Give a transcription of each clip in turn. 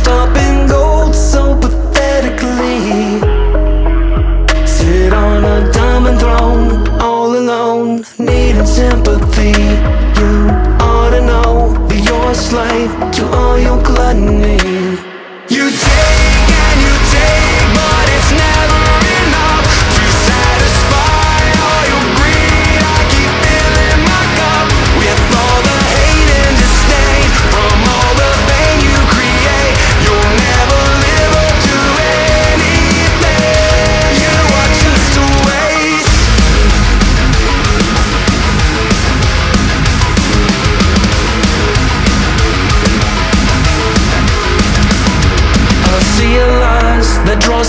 stopping gold so pathetically. Sit on a diamond throne, all alone, needing sympathy. You ought to know that you're a slave to all your gluttony.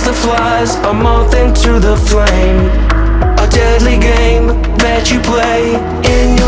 The flies, a moth into the flame. A deadly game that you play in